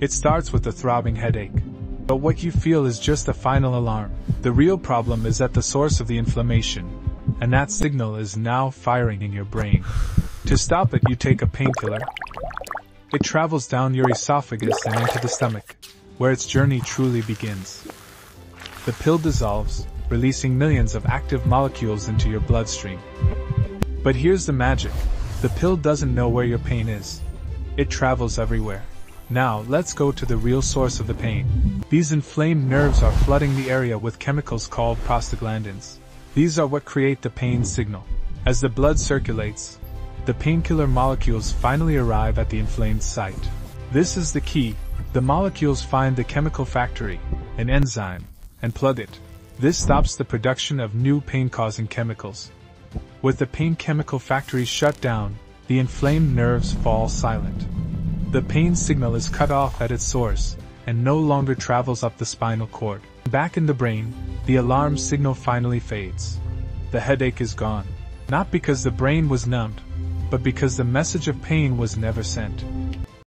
It starts with a throbbing headache. But what you feel is just a final alarm. The real problem is at the source of the inflammation, and that signal is now firing in your brain. To stop it, you take a painkiller. It travels down your esophagus and into the stomach, where its journey truly begins. The pill dissolves, releasing millions of active molecules into your bloodstream. But here's the magic the pill doesn't know where your pain is, it travels everywhere. Now, let's go to the real source of the pain. These inflamed nerves are flooding the area with chemicals called prostaglandins. These are what create the pain signal. As the blood circulates, the painkiller molecules finally arrive at the inflamed site. This is the key. The molecules find the chemical factory, an enzyme, and plug it. This stops the production of new pain-causing chemicals. With the pain chemical factory shut down, the inflamed nerves fall silent. The pain signal is cut off at its source, and no longer travels up the spinal cord. Back in the brain, the alarm signal finally fades. The headache is gone. Not because the brain was numbed, but because the message of pain was never sent.